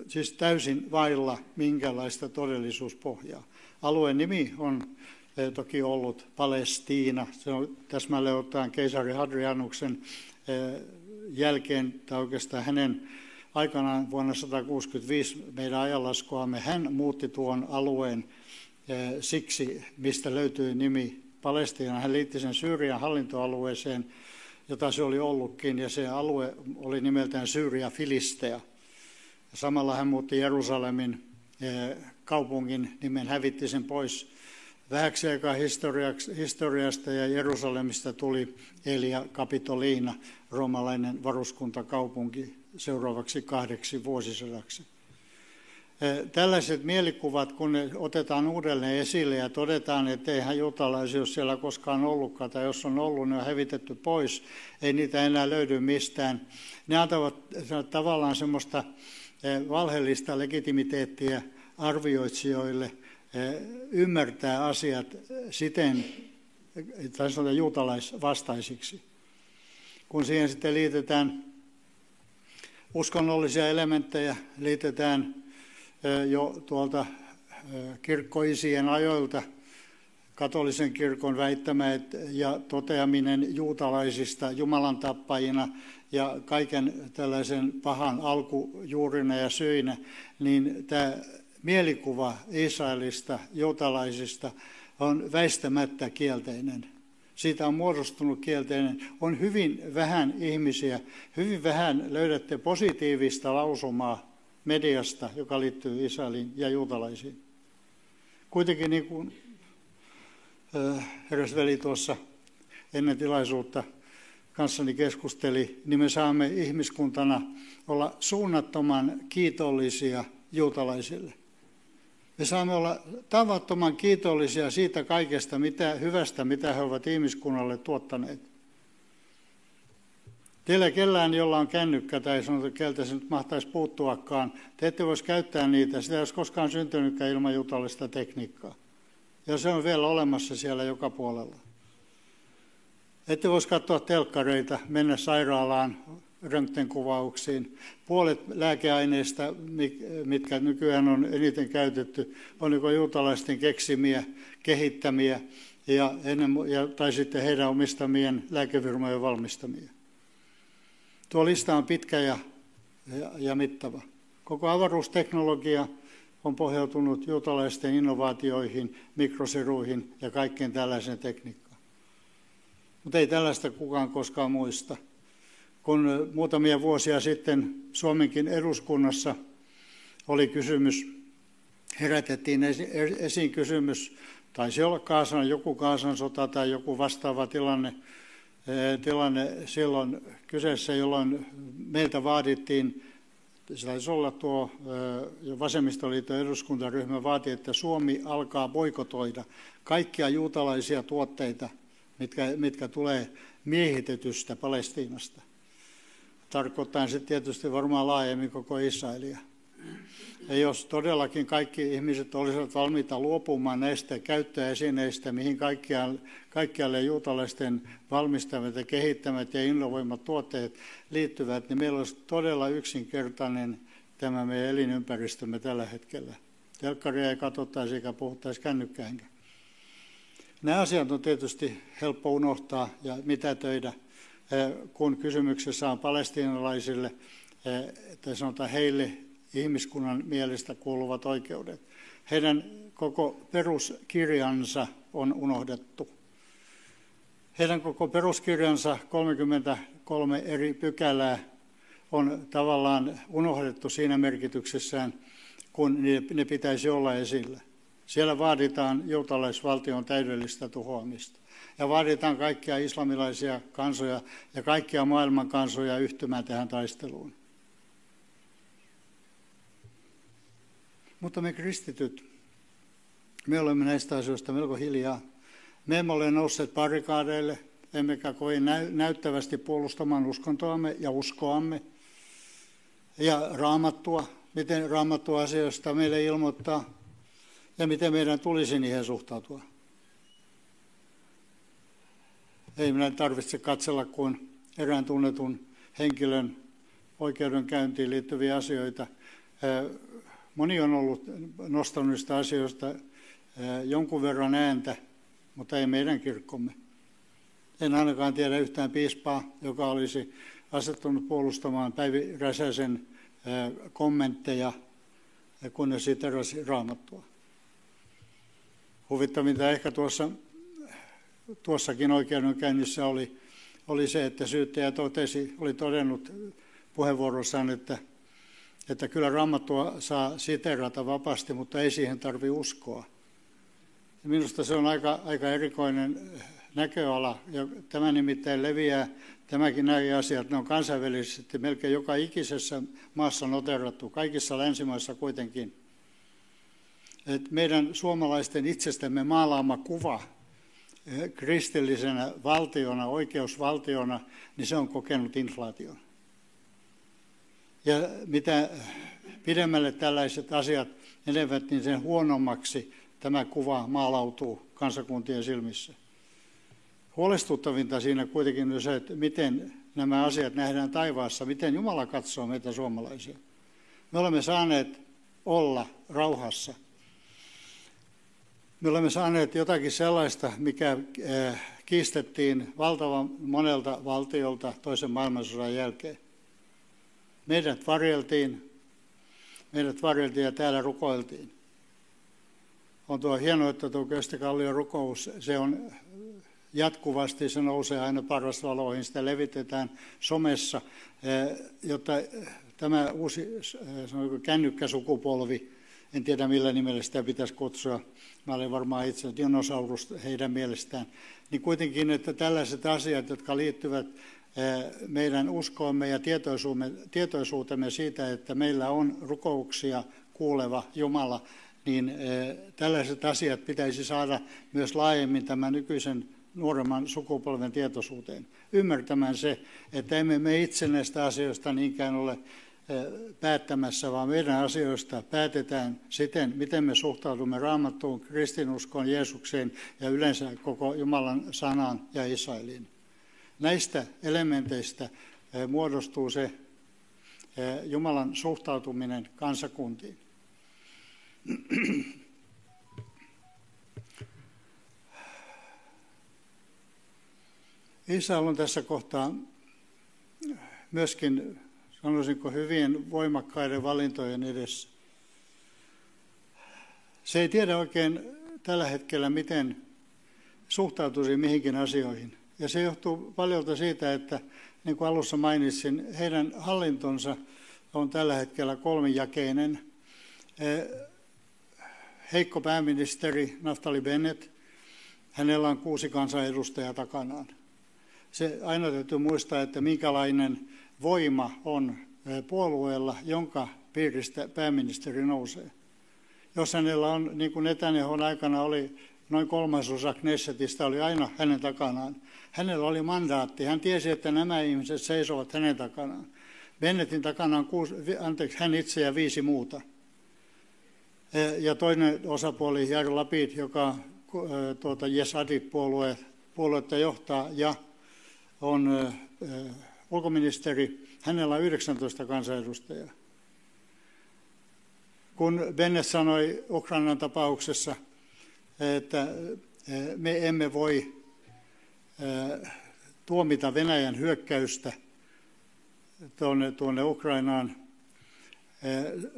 siis täysin vailla minkälaista todellisuuspohjaa. Alueen nimi on eh, toki ollut Palestiina. Se on täsmälleen ottaen keisari Hadrianuksen eh, jälkeen, tai oikeastaan hänen aikanaan vuonna 165 meidän ajanlaskuamme, hän muutti tuon alueen eh, siksi, mistä löytyy nimi Palestiina. Hän liitti sen Syyrian hallintoalueeseen, jota se oli ollutkin, ja se alue oli nimeltään Syyria Filistea. Samalla hän muutti Jerusalemin eh, kaupungin nimen, hävitti sen pois vähäksi aikaa historiasta ja Jerusalemista tuli Elia Capitolina, roomalainen varuskuntakaupunki seuraavaksi kahdeksi vuosisadaksi. Tällaiset mielikuvat, kun ne otetaan uudelleen esille ja todetaan, että eihän juutalaisia ole siellä koskaan ollutkaan, tai jos on ollut, ne on hävitetty pois, ei niitä enää löydy mistään. Ne antavat tavallaan semmoista valheellista legitimiteettiä arvioitsijoille ymmärtää asiat siten, tai sanotaan juutalaisvastaisiksi. Kun siihen sitten liitetään uskonnollisia elementtejä, liitetään jo tuolta kirkkoisien ajoilta katolisen kirkon väittämät ja toteaminen juutalaisista Jumalan tappajina ja kaiken tällaisen pahan alkujuurina ja syinä, niin tämä mielikuva Israelista, juutalaisista on väistämättä kielteinen. Siitä on muodostunut kielteinen. On hyvin vähän ihmisiä, hyvin vähän löydätte positiivista lausumaa mediasta, joka liittyy Israeliin ja juutalaisiin. Kuitenkin niin kuin eräs veli tuossa ennen tilaisuutta kanssani keskusteli, niin me saamme ihmiskuntana olla suunnattoman kiitollisia juutalaisille. Me saamme olla tavattoman kiitollisia siitä kaikesta mitä, hyvästä, mitä he ovat ihmiskunnalle tuottaneet. Teillä kellään, jolla on kännykkä tai sanota, keltä se nyt mahtaisi puuttuakaan, te ette voisi käyttää niitä. Sitä ei olisi koskaan syntynytkään ilman jutallista tekniikkaa. Ja se on vielä olemassa siellä joka puolella. Ette voisi katsoa telkkareita, mennä sairaalaan röntgenkuvauksiin. Puolet lääkeaineista, mitkä nykyään on eniten käytetty, on joko juutalaisten keksimiä, kehittämiä ja ennen, ja, tai sitten heidän omistamien lääkefirmojen valmistamia. Tuo lista on pitkä ja, ja, ja mittava. Koko avaruusteknologia on pohjautunut juutalaisten innovaatioihin, mikrosiruihin ja kaikkeen tällaisen tekniikkaan. Mutta ei tällaista kukaan koskaan muista. Kun muutamia vuosia sitten Suomenkin eduskunnassa oli kysymys, herätettiin esiin kysymys, taisi olla Kaasan, joku Kaasan sota tai joku vastaava tilanne, tilanne silloin kyseessä, jolloin meiltä vaadittiin, se taisi olla tuo vasemmistoliiton eduskuntaryhmä vaati, että Suomi alkaa boikotoida kaikkia juutalaisia tuotteita, mitkä, mitkä tulee miehitetystä Palestiinasta. Tarkoittaa se tietysti varmaan laajemmin koko Israelia. Ja jos todellakin kaikki ihmiset olisivat valmiita luopumaan näistä käyttöesineistä, mihin kaikkialle, juutalaisten valmistamat ja kehittämät ja innovoimat tuotteet liittyvät, niin meillä olisi todella yksinkertainen tämä meidän elinympäristömme tällä hetkellä. Telkkaria ei katsottaisi eikä puhuttaisi kännykkäänkään. Nämä asiat on tietysti helppo unohtaa ja mitätöidä, eh, kun kysymyksessä on palestiinalaisille, tai sanotaan heille ihmiskunnan mielestä kuuluvat oikeudet. Heidän koko peruskirjansa on unohdettu. Heidän koko peruskirjansa 33 eri pykälää on tavallaan unohdettu siinä merkityksessään, kun ne pitäisi olla esillä. Siellä vaaditaan juutalaisvaltion täydellistä tuhoamista. Ja vaaditaan kaikkia islamilaisia kansoja ja kaikkia maailman kansoja yhtymään tähän taisteluun. Mutta me kristityt, me olemme näistä asioista melko hiljaa. Me emme ole nousseet parikaadeille, emmekä kovin näyttävästi puolustamaan uskontoamme ja uskoamme. Ja raamattua, miten raamattua asioista meille ilmoittaa ja miten meidän tulisi niihin suhtautua. Ei minä tarvitse katsella kuin erään tunnetun henkilön oikeudenkäyntiin liittyviä asioita – Moni on ollut nostanut asioista jonkun verran ääntä, mutta ei meidän kirkkomme. En ainakaan tiedä yhtään piispaa, joka olisi asettunut puolustamaan Päivi Räsäsen kommentteja, kun ne siterasi raamattua. Huvittavinta ehkä tuossa, tuossakin oikeudenkäynnissä oli, oli se, että syyttäjä totesi, oli todennut puheenvuorossaan, että, että kyllä raamattua saa siterata vapaasti, mutta ei siihen tarvi uskoa. Minusta se on aika, aika erikoinen näköala, ja tämä nimittäin leviää, tämäkin näin asiat, ne on kansainvälisesti melkein joka ikisessä maassa noterattu, kaikissa länsimaissa kuitenkin. Et meidän suomalaisten itsestämme maalaama kuva eh, kristillisenä valtiona, oikeusvaltiona, niin se on kokenut inflaation. Ja mitä pidemmälle tällaiset asiat menevät, niin sen huonommaksi tämä kuva maalautuu kansakuntien silmissä. Huolestuttavinta siinä kuitenkin on se, että miten nämä asiat nähdään taivaassa, miten Jumala katsoo meitä suomalaisia. Me olemme saaneet olla rauhassa. Me olemme saaneet jotakin sellaista, mikä eh, kiistettiin valtavan monelta valtiolta toisen maailmansodan jälkeen. Meidät varjeltiin, meidät varjeltiin ja täällä rukoiltiin. On tuo hienoa, että tuo Köstikallion rukous, se on jatkuvasti, se nousee aina parasvaloihin, sitä levitetään somessa, eh, jotta tämä uusi eh, kännykkäsukupolvi, en tiedä millä nimellä sitä pitäisi kutsua, mä olen varmaan itse dinosaurus heidän mielestään, niin kuitenkin, että tällaiset asiat, jotka liittyvät eh, meidän uskoomme ja tietoisuutemme siitä, että meillä on rukouksia kuuleva Jumala, niin tällaiset asiat pitäisi saada myös laajemmin tämän nykyisen nuoremman sukupolven tietoisuuteen. Ymmärtämään se, että emme me itse näistä asioista niinkään ole päättämässä, vaan meidän asioista päätetään siten, miten me suhtaudumme raamattuun, kristinuskoon, Jeesukseen ja yleensä koko Jumalan sanaan ja Israeliin. Näistä elementeistä muodostuu se Jumalan suhtautuminen kansakuntiin. Israel on tässä kohtaa myöskin, sanoisinko, hyvin voimakkaiden valintojen edessä. Se ei tiedä oikein tällä hetkellä, miten suhtautuisi mihinkin asioihin. Ja se johtuu paljolta siitä, että niin kuin alussa mainitsin, heidän hallintonsa on tällä hetkellä kolmijakeinen. Heikko pääministeri Naftali Bennett, hänellä on kuusi kansanedustajaa takanaan se aina täytyy muistaa, että minkälainen voima on puolueella, jonka piiristä pääministeri nousee. Jos hänellä on, niin kuin Netanyahun aikana oli noin kolmasosa Knessetistä oli aina hänen takanaan. Hänellä oli mandaatti. Hän tiesi, että nämä ihmiset seisovat hänen takanaan. Bennettin takana on kuusi, anteeksi, hän itse ja viisi muuta. Ja toinen osapuoli, Jari Lapid, joka tuota, Yesadit-puolue, puoluetta johtaa, ja on ulkoministeri, hänellä on 19 kansanedustajaa. Kun Bennett sanoi Ukrainan tapauksessa, että me emme voi tuomita Venäjän hyökkäystä tuonne, tuonne Ukrainaan,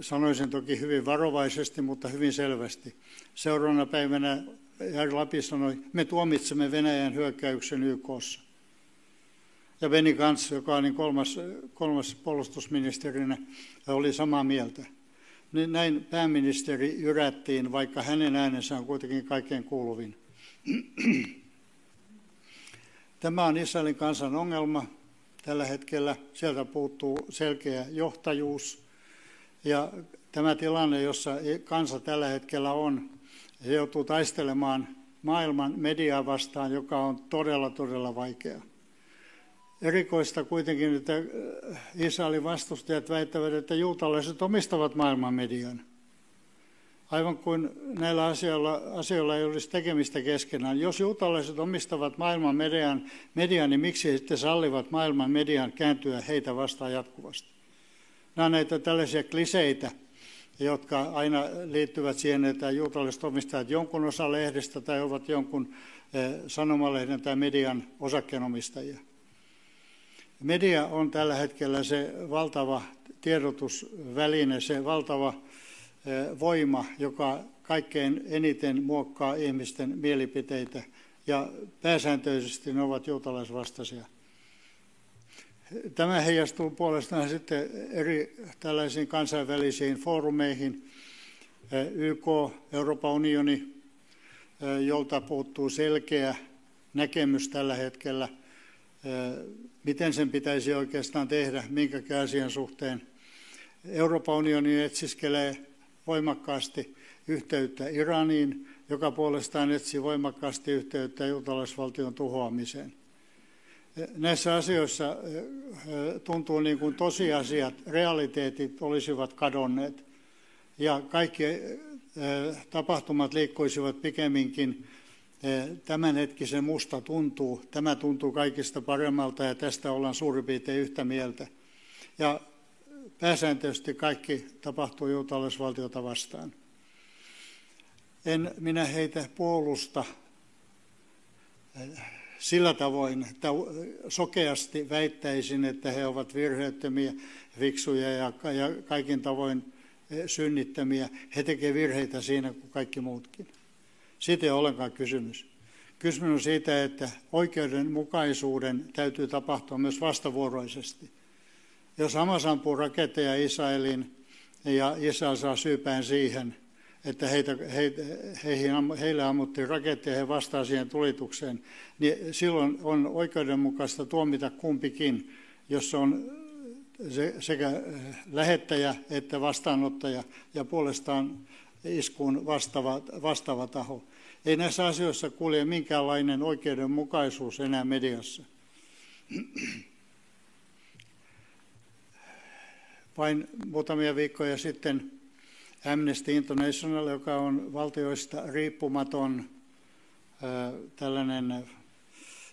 sanoisin toki hyvin varovaisesti, mutta hyvin selvästi. Seuraavana päivänä Jari Lapi sanoi, me tuomitsemme Venäjän hyökkäyksen YKssa ja Benny Gantz, joka oli kolmas, kolmas puolustusministerinä, oli samaa mieltä. Näin pääministeri jyrättiin, vaikka hänen äänensä on kuitenkin kaikkein kuuluvin. Tämä on Israelin kansan ongelma tällä hetkellä. Sieltä puuttuu selkeä johtajuus. Ja tämä tilanne, jossa kansa tällä hetkellä on, he joutuu taistelemaan maailman mediaa vastaan, joka on todella, todella vaikea. Erikoista kuitenkin, että äh, Israelin vastustajat väittävät, että juutalaiset omistavat maailman median. Aivan kuin näillä asioilla, asioilla ei olisi tekemistä keskenään. Jos juutalaiset omistavat maailman median, median, niin miksi he sitten sallivat maailman median kääntyä heitä vastaan jatkuvasti? Nämä on näitä tällaisia kliseitä, jotka aina liittyvät siihen, että juutalaiset omistavat jonkun osa lehdestä tai ovat jonkun sanomalehden tai median osakkeenomistajia. Media on tällä hetkellä se valtava tiedotusväline, se valtava voima, joka kaikkein eniten muokkaa ihmisten mielipiteitä ja pääsääntöisesti ne ovat juutalaisvastaisia. Tämä heijastuu puolestaan sitten eri tällaisiin kansainvälisiin foorumeihin, YK, Euroopan unioni, jolta puuttuu selkeä näkemys tällä hetkellä, miten sen pitäisi oikeastaan tehdä, minkä asian suhteen. Euroopan unioni etsiskelee voimakkaasti yhteyttä Iraniin, joka puolestaan etsii voimakkaasti yhteyttä juutalaisvaltion tuhoamiseen. Näissä asioissa tuntuu niin kuin tosiasiat, realiteetit olisivat kadonneet ja kaikki tapahtumat liikkuisivat pikemminkin tämänhetkisen musta tuntuu. Tämä tuntuu kaikista paremmalta ja tästä ollaan suurin piirtein yhtä mieltä. Ja pääsääntöisesti kaikki tapahtuu juutalaisvaltiota vastaan. En minä heitä puolusta sillä tavoin, että sokeasti väittäisin, että he ovat virheettömiä, fiksuja ja, kaikin tavoin synnittömiä. He tekevät virheitä siinä kuin kaikki muutkin. Siitä ei ole ollenkaan kysymys. Kysymys on siitä, että oikeudenmukaisuuden täytyy tapahtua myös vastavuoroisesti. Jos Hamas ampuu raketteja Israelin ja Israel saa syypään siihen, että heitä, he, heihin, heille ammuttiin raketteja ja he vastaa siihen tulitukseen, niin silloin on oikeudenmukaista tuomita kumpikin, jos on sekä lähettäjä että vastaanottaja ja puolestaan iskuun vastaava, vastaava taho. Ei näissä asioissa kulje minkäänlainen oikeudenmukaisuus enää mediassa. Vain muutamia viikkoja sitten Amnesty International, joka on valtioista riippumaton tällainen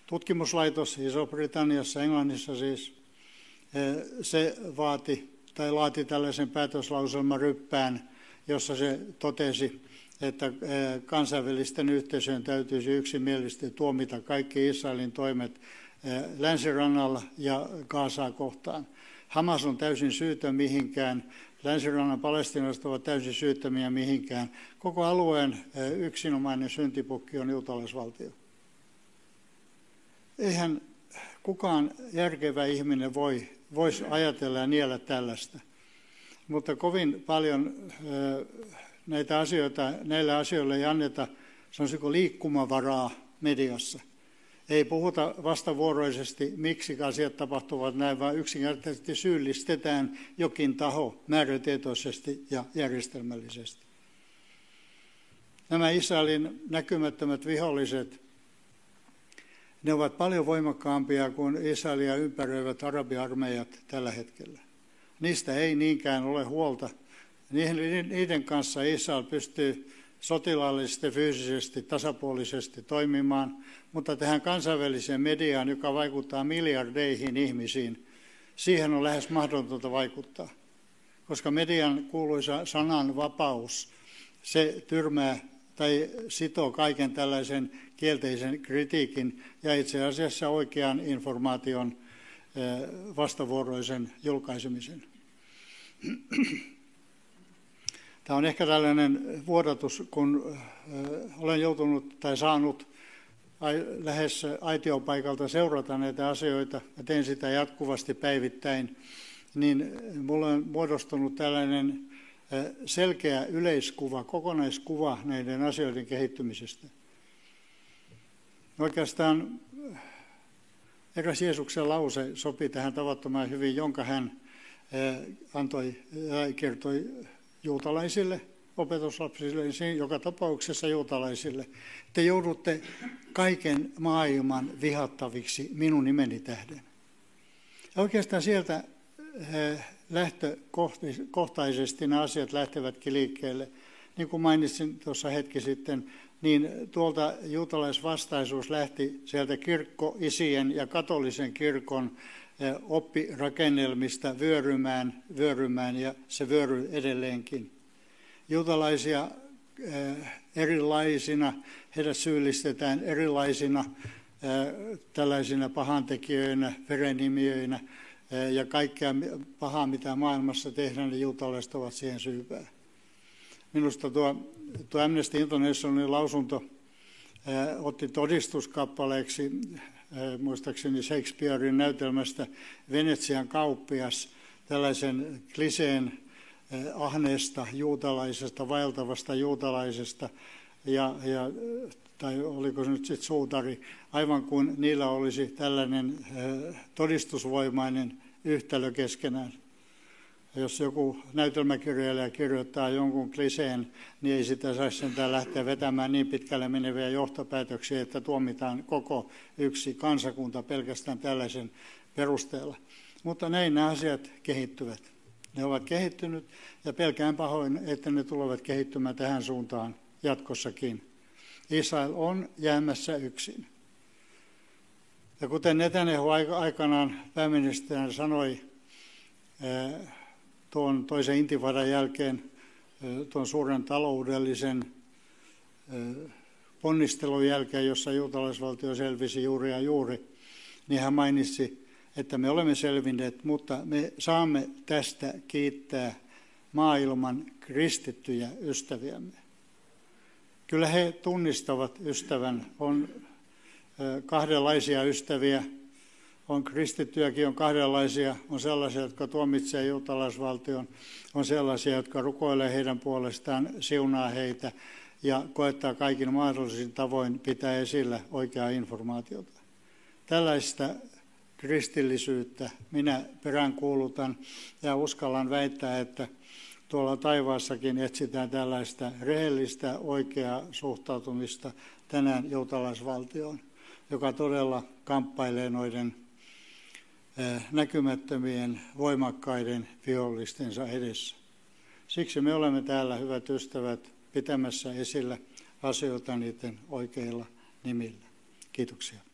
tutkimuslaitos Iso-Britanniassa, Englannissa siis, se vaati tai laati tällaisen päätöslauselman ryppään, jossa se totesi, että kansainvälisten yhteisöjen täytyisi yksimielisesti tuomita kaikki Israelin toimet länsirannalla ja Gaasaa kohtaan. Hamas on täysin syytön mihinkään, länsirannan palestinalaiset ovat täysin syyttömiä mihinkään. Koko alueen yksinomainen syntipukki on juutalaisvaltio. Eihän kukaan järkevä ihminen voi, voisi ajatella ja niellä tällaista. Mutta kovin paljon näitä asioita, näille asioille ei anneta, sanoisiko liikkumavaraa mediassa. Ei puhuta vastavuoroisesti, miksi asiat tapahtuvat näin, vaan yksinkertaisesti syyllistetään jokin taho määrätietoisesti ja järjestelmällisesti. Nämä Israelin näkymättömät viholliset, ne ovat paljon voimakkaampia kuin Israelia ympäröivät arabiarmeijat tällä hetkellä. Niistä ei niinkään ole huolta. Niiden kanssa Israel pystyy sotilaallisesti, fyysisesti, tasapuolisesti toimimaan, mutta tähän kansainväliseen mediaan, joka vaikuttaa miljardeihin ihmisiin, siihen on lähes mahdotonta vaikuttaa. Koska median kuuluisa sanan vapaus, se tyrmää tai sitoo kaiken tällaisen kielteisen kritiikin ja itse asiassa oikean informaation eh, vastavuoroisen julkaisemisen. [CLEARS THROAT] Tämä on ehkä tällainen vuodatus, kun olen joutunut tai saanut lähes aitiopaikalta seurata näitä asioita, ja teen sitä jatkuvasti päivittäin, niin minulla on muodostunut tällainen selkeä yleiskuva, kokonaiskuva näiden asioiden kehittymisestä. Oikeastaan eräs Jeesuksen lause sopii tähän tavattoman hyvin, jonka hän antoi kertoi juutalaisille opetuslapsille, niin joka tapauksessa juutalaisille. Te joudutte kaiken maailman vihattaviksi minun nimeni tähden. Ja oikeastaan sieltä lähtökohtaisesti nämä asiat lähtevätkin liikkeelle. Niin kuin mainitsin tuossa hetki sitten, niin tuolta juutalaisvastaisuus lähti sieltä kirkkoisien ja katolisen kirkon oppirakennelmista vyörymään, vyörymään ja se vyöry edelleenkin. juutalaisia erilaisina, heidät syyllistetään erilaisina tällaisina pahantekijöinä, verenimiöinä ja kaikkea pahaa, mitä maailmassa tehdään, niin juutalaiset ovat siihen syypää. Minusta tuo, tuo Amnesty Internationalin lausunto otti todistuskappaleeksi muistaakseni Shakespearein näytelmästä Venetsian kauppias, tällaisen kliseen ahneesta juutalaisesta, vaeltavasta juutalaisesta, ja, ja, tai oliko se nyt sitten suutari, aivan kuin niillä olisi tällainen todistusvoimainen yhtälö keskenään. Jos joku näytelmäkirjailija kirjoittaa jonkun kliseen, niin ei sitä saisi sentään lähteä vetämään niin pitkälle meneviä johtopäätöksiä, että tuomitaan koko yksi kansakunta pelkästään tällaisen perusteella. Mutta näin nämä asiat kehittyvät. Ne ovat kehittynyt ja pelkään pahoin, että ne tulevat kehittymään tähän suuntaan jatkossakin. Israel on jäämässä yksin. Ja kuten Netanyahu aikanaan pääministerinä sanoi tuon toisen intifadan jälkeen, tuon suuren taloudellisen ponnistelun jälkeen, jossa juutalaisvaltio selvisi juuri ja juuri, niin hän mainitsi, että me olemme selvinneet, mutta me saamme tästä kiittää maailman kristittyjä ystäviämme. Kyllä he tunnistavat ystävän. On kahdenlaisia ystäviä. On kristittyjäkin, on kahdenlaisia. On sellaisia, jotka tuomitsevat juutalaisvaltion. On sellaisia, jotka rukoilee heidän puolestaan, siunaa heitä ja koettaa kaikin mahdollisin tavoin pitää esillä oikeaa informaatiota. Tällaista kristillisyyttä minä peräänkuulutan ja uskallan väittää, että tuolla taivaassakin etsitään tällaista rehellistä, oikeaa suhtautumista tänään juutalaisvaltioon, joka todella kamppailee noiden näkymättömien, voimakkaiden vihollistensa edessä. Siksi me olemme täällä, hyvät ystävät, pitämässä esillä asioita niiden oikeilla nimillä. Kiitoksia.